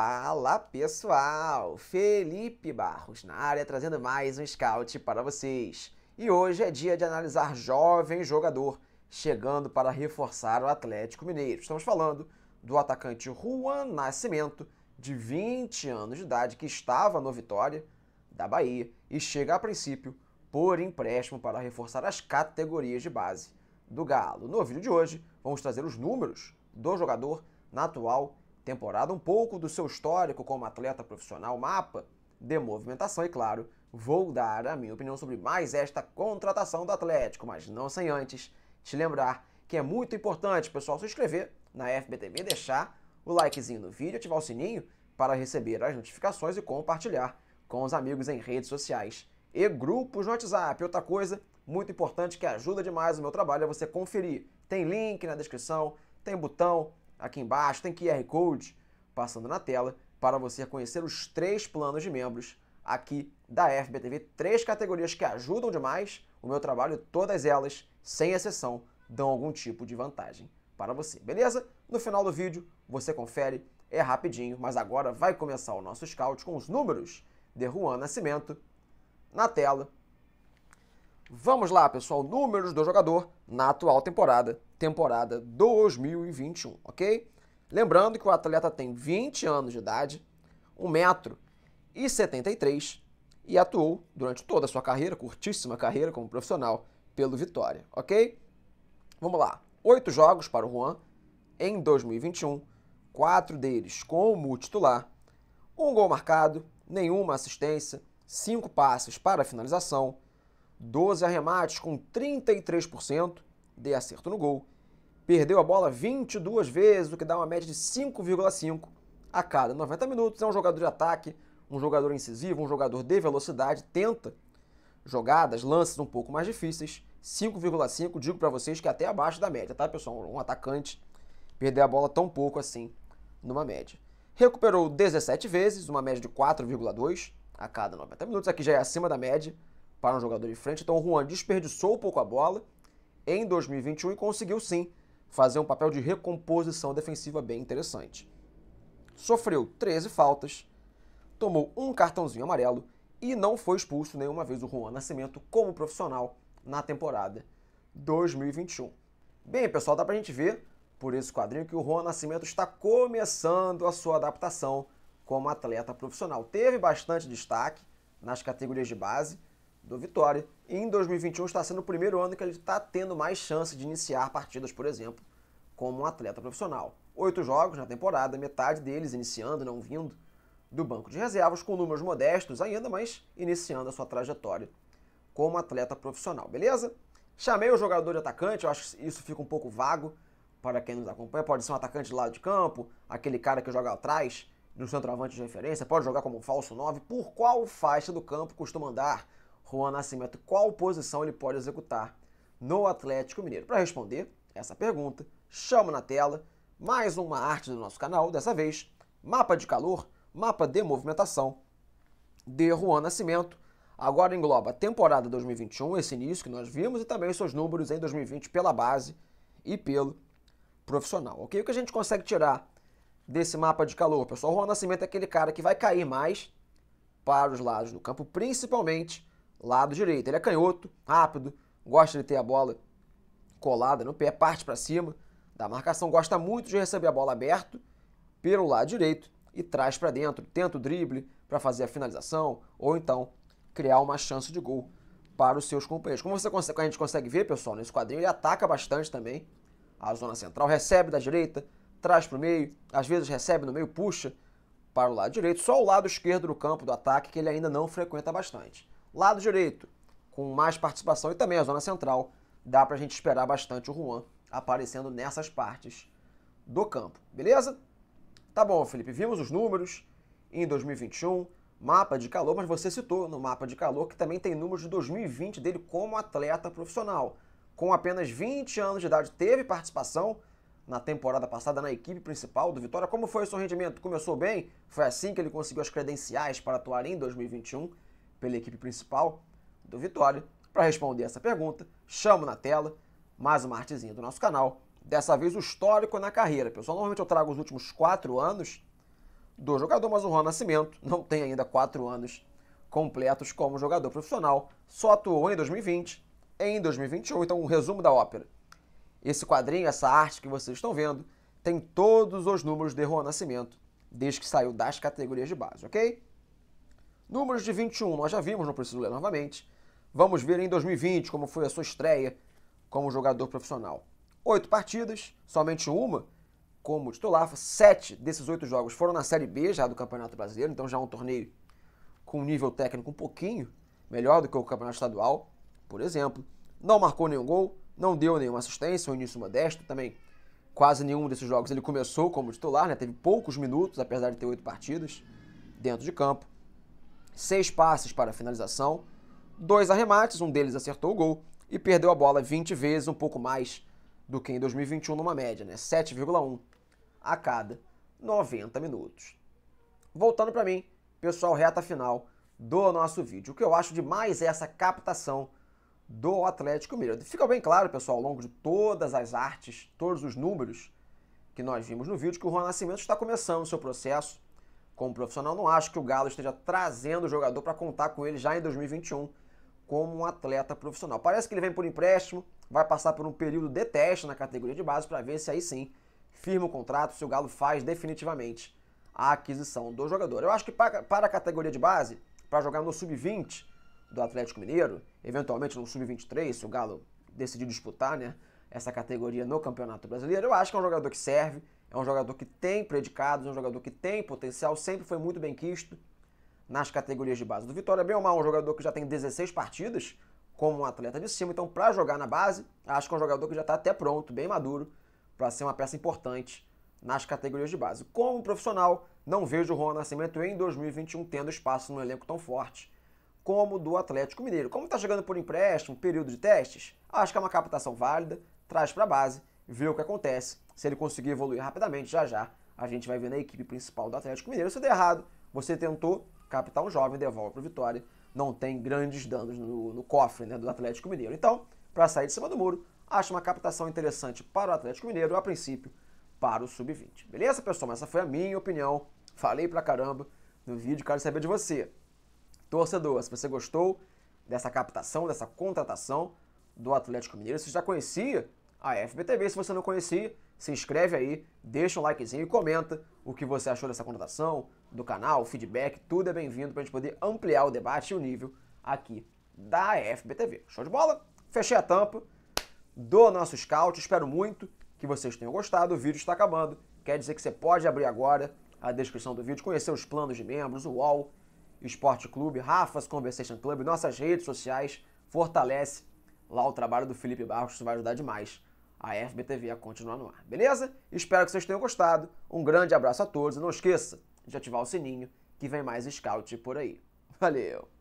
Fala pessoal, Felipe Barros na área trazendo mais um scout para vocês. E hoje é dia de analisar jovem jogador chegando para reforçar o Atlético Mineiro. Estamos falando do atacante Juan Nascimento, de 20 anos de idade, que estava no Vitória da Bahia e chega a princípio por empréstimo para reforçar as categorias de base do Galo. No vídeo de hoje, vamos trazer os números do jogador na atual temporada, um pouco do seu histórico como atleta profissional, mapa de movimentação e, claro, vou dar a minha opinião sobre mais esta contratação do Atlético, mas não sem antes te lembrar que é muito importante, pessoal, se inscrever na FBTV, deixar o likezinho no vídeo, ativar o sininho para receber as notificações e compartilhar com os amigos em redes sociais e grupos no WhatsApp. Outra coisa muito importante que ajuda demais o meu trabalho é você conferir. Tem link na descrição, tem botão Aqui embaixo tem QR Code passando na tela para você conhecer os três planos de membros aqui da FBTV, três categorias que ajudam demais o meu trabalho, todas elas, sem exceção, dão algum tipo de vantagem para você, beleza? No final do vídeo você confere, é rapidinho, mas agora vai começar o nosso scout com os números de Juan Nascimento na tela. Vamos lá, pessoal, números do jogador na atual temporada temporada 2021, ok? Lembrando que o atleta tem 20 anos de idade, 1,73m e atuou durante toda a sua carreira, curtíssima carreira como profissional, pelo Vitória, ok? Vamos lá. Oito jogos para o Juan em 2021, quatro deles como titular, um gol marcado, nenhuma assistência, cinco passes para finalização, 12 arremates com 33%, de acerto no gol. Perdeu a bola 22 vezes, o que dá uma média de 5,5 a cada 90 minutos. É um jogador de ataque, um jogador incisivo, um jogador de velocidade, tenta jogadas, lances um pouco mais difíceis. 5,5, digo para vocês que é até abaixo da média, tá, pessoal? Um atacante perder a bola tão pouco assim numa média. Recuperou 17 vezes, uma média de 4,2 a cada 90 minutos. Aqui já é acima da média para um jogador de frente. Então o Juan desperdiçou um pouco a bola em 2021 e conseguiu sim fazer um papel de recomposição defensiva bem interessante. Sofreu 13 faltas, tomou um cartãozinho amarelo e não foi expulso nenhuma vez o Juan Nascimento como profissional na temporada 2021. Bem, pessoal, dá pra gente ver por esse quadrinho que o Juan Nascimento está começando a sua adaptação como atleta profissional. Teve bastante destaque nas categorias de base, do Vitória. E em 2021 está sendo o primeiro ano que ele está tendo mais chance de iniciar partidas, por exemplo, como um atleta profissional. Oito jogos na temporada, metade deles iniciando, não vindo do banco de reservas, com números modestos ainda, mas iniciando a sua trajetória como atleta profissional, beleza? Chamei o jogador de atacante, eu acho que isso fica um pouco vago para quem nos acompanha. Pode ser um atacante de lado de campo, aquele cara que joga atrás, no centroavante de referência, pode jogar como um falso 9. Por qual faixa do campo costuma andar Juan Nascimento qual posição ele pode executar no Atlético Mineiro. Para responder essa pergunta, chamo na tela mais uma arte do nosso canal, dessa vez mapa de calor, mapa de movimentação de Juan Nascimento. Agora engloba a temporada 2021, esse início que nós vimos, e também os seus números em 2020 pela base e pelo profissional. Ok? O que a gente consegue tirar desse mapa de calor, pessoal? O Juan Nascimento é aquele cara que vai cair mais para os lados do campo, principalmente lado direito. Ele é canhoto, rápido, gosta de ter a bola colada no pé, parte para cima da marcação, gosta muito de receber a bola aberto pelo lado direito e traz para dentro, tenta o drible para fazer a finalização ou então criar uma chance de gol para os seus companheiros. Como você consegue, a gente consegue ver, pessoal, nesse quadrinho, ele ataca bastante também a zona central, recebe da direita, traz para o meio, às vezes recebe no meio, puxa para o lado direito, só o lado esquerdo do campo do ataque que ele ainda não frequenta bastante. Lado direito, com mais participação e também a zona central, dá para a gente esperar bastante o Juan aparecendo nessas partes do campo, beleza? Tá bom, Felipe, vimos os números em 2021, mapa de calor, mas você citou no mapa de calor que também tem números de 2020 dele como atleta profissional. Com apenas 20 anos de idade, teve participação na temporada passada na equipe principal do Vitória. Como foi o seu rendimento? Começou bem? Foi assim que ele conseguiu as credenciais para atuar em 2021? Pela equipe principal do Vitória. Para responder essa pergunta, chamo na tela mais uma artezinha do nosso canal. Dessa vez o histórico na carreira. Pessoal, normalmente eu trago os últimos quatro anos do jogador, mas o Juan Nascimento não tem ainda quatro anos completos como jogador profissional, só atuou em 2020, em 2021, então um resumo da ópera. Esse quadrinho, essa arte que vocês estão vendo, tem todos os números de Juan Nascimento, desde que saiu das categorias de base, ok? Números de 21 nós já vimos, não preciso ler novamente. Vamos ver em 2020 como foi a sua estreia como jogador profissional. Oito partidas, somente uma como titular. Sete desses oito jogos foram na Série B já do Campeonato Brasileiro, então já é um torneio com nível técnico um pouquinho melhor do que o Campeonato Estadual, por exemplo. Não marcou nenhum gol, não deu nenhuma assistência, um início modesto também. Quase nenhum desses jogos ele começou como titular, né? teve poucos minutos, apesar de ter oito partidas dentro de campo. Seis passes para finalização, dois arremates, um deles acertou o gol e perdeu a bola 20 vezes, um pouco mais do que em 2021 numa média, né? 7,1 a cada 90 minutos. Voltando para mim, pessoal, reta final do nosso vídeo. O que eu acho demais é essa captação do Atlético Mineiro. Fica bem claro, pessoal, ao longo de todas as artes, todos os números que nós vimos no vídeo, que o Juan Nascimento está começando o seu processo como profissional. Não acho que o Galo esteja trazendo o jogador para contar com ele já em 2021 como um atleta profissional. Parece que ele vem por empréstimo, vai passar por um período de teste na categoria de base para ver se aí sim firma o contrato, se o Galo faz definitivamente a aquisição do jogador. Eu acho que para, a categoria de base, para jogar no sub-20 do Atlético Mineiro, eventualmente no sub-23, se o Galo decidir disputar né, essa categoria no Campeonato Brasileiro, eu acho que é um jogador que serve, é um jogador que tem predicados, é um jogador que tem potencial, sempre foi muito bem quisto nas categorias de base do Vitória. Bem ou mal, um jogador que já tem 16 partidas como um atleta de cima, então para jogar na base, acho que é um jogador que já está até pronto, bem maduro, para ser uma peça importante nas categorias de base. Como profissional, não vejo o Juan Nascimento em 2021 tendo espaço no elenco tão forte como do Atlético Mineiro. Como está chegando por empréstimo, período de testes, acho que é uma captação válida, traz para a base, vê o que acontece. Se ele conseguir evoluir rapidamente, já já a gente vai ver na equipe principal do Atlético Mineiro. Se der errado, você tentou captar um jovem, devolve para Vitória, não tem grandes danos no, no cofre né, do Atlético Mineiro. Então, para sair de cima do muro, acho uma captação interessante para o Atlético Mineiro, a princípio, para o Sub-20. Beleza, pessoal? Essa foi a minha opinião. Falei pra caramba no vídeo, quero saber de você. Torcedor, se você gostou dessa captação, dessa contratação do Atlético Mineiro, se já conhecia a FBTV, se você não conhecia, se inscreve aí, deixa um likezinho e comenta o que você achou dessa contratação, do canal, feedback, tudo é bem-vindo para a gente poder ampliar o debate e o nível aqui da FBTV. Show de bola? Fechei a tampa do nosso scout, espero muito que vocês tenham gostado, o vídeo está acabando, quer dizer que você pode abrir agora a descrição do vídeo, conhecer os planos de membros, o UOL, Esporte Clube, Rafa's Conversation Club, nossas redes sociais, fortalece lá o trabalho do Felipe Barros, isso vai ajudar demais a FBTV a continuar no ar, beleza? Espero que vocês tenham gostado. Um grande abraço a todos e não esqueça de ativar o sininho que vem mais scout por aí. Valeu!